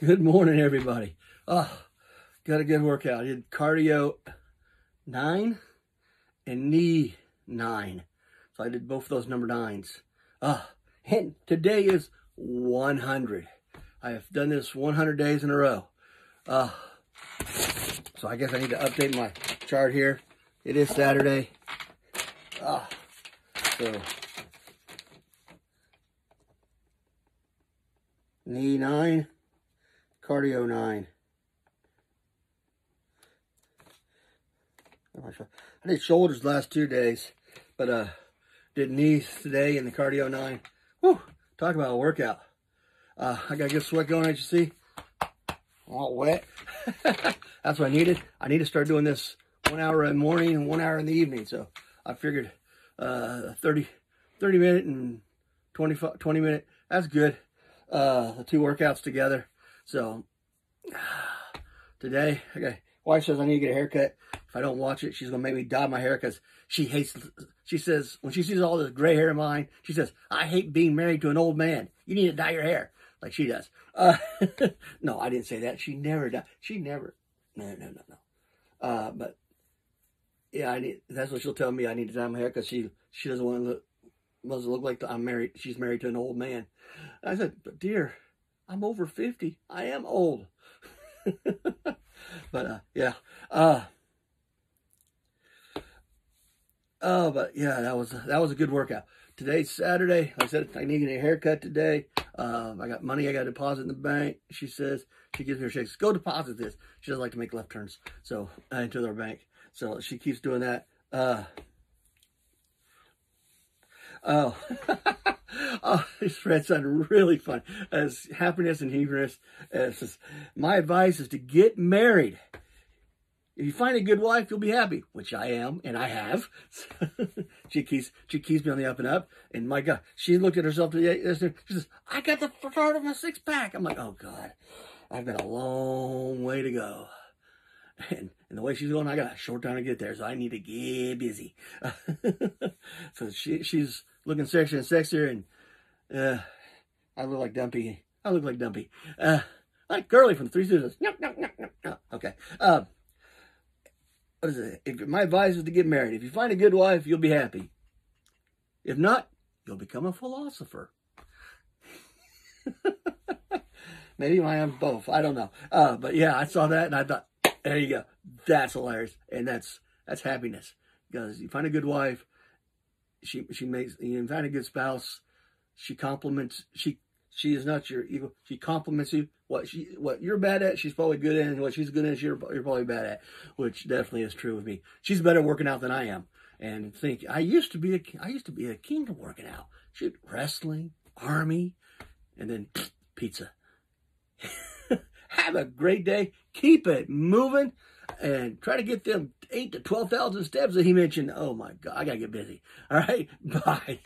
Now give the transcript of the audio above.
Good morning, everybody. Oh, got a good workout. I did cardio nine and knee nine. So I did both of those number nines. Ah, and today is 100. I have done this 100 days in a row. Uh, so I guess I need to update my chart here. It is Saturday. Ah, so knee nine cardio 9. I did shoulders last two days, but uh, did knees today in the cardio 9. Whew, talk about a workout. Uh, I got a good sweat going, as you see. All wet. That's what I needed. I need to start doing this one hour in the morning and one hour in the evening. So I figured uh, 30, 30 minute and 20, 20 minute, that's good. Uh, the two workouts together. So today, okay, wife says I need to get a haircut. If I don't watch it, she's gonna make me dye my hair because she hates. She says when she sees all this gray hair of mine, she says I hate being married to an old man. You need to dye your hair like she does. Uh, no, I didn't say that. She never did. She never. No, no, no, no. Uh, but yeah, I need. That's what she'll tell me. I need to dye my hair because she she doesn't want to look. Doesn't look like I'm married. She's married to an old man. I said, but dear, I'm over 50. I am old. but uh, yeah. Uh, oh, but yeah, that was that was a good workout. Today's Saturday. I said I need a haircut today. Um, I got money I got deposit in the bank. She says she gives me her shakes. Go deposit this. She doesn't like to make left turns, so uh, into their bank. So she keeps doing that. Uh, oh. this thread sounded really fun. As happiness and eagerness. As my advice is to get married. If you find a good wife, you'll be happy, which I am, and I have. she keeps she keeps me on the up and up. And my God, she looked at herself today. She says, "I got the start of my six pack." I'm like, "Oh God, I've got a long way to go." And, and the way she's going, I got a short time to get there, so I need to get busy. so she she's looking sexier and sexier, and uh, I look like Dumpy. I look like Dumpy. Uh, like Curly from Three Stooges. No, no, no, no, no. Okay. Uh, what is it? If my advice is to get married. If you find a good wife, you'll be happy. If not, you'll become a philosopher. Maybe I am both. I don't know. Uh, but yeah, I saw that and I thought, there you go. That's hilarious, and that's that's happiness because you find a good wife, she she makes you find a good spouse. She complements. She she is not your equal. She complements you. What she what you're bad at, she's probably good at, and what she's good at, you're you're probably bad at. Which definitely is true with me. She's better working out than I am. And think I used to be a I used to be a king to working out. Shoot, wrestling, army, and then pizza. Have a great day. Keep it moving and try to get them eight to 12,000 steps that he mentioned. Oh my God, I got to get busy. All right, bye.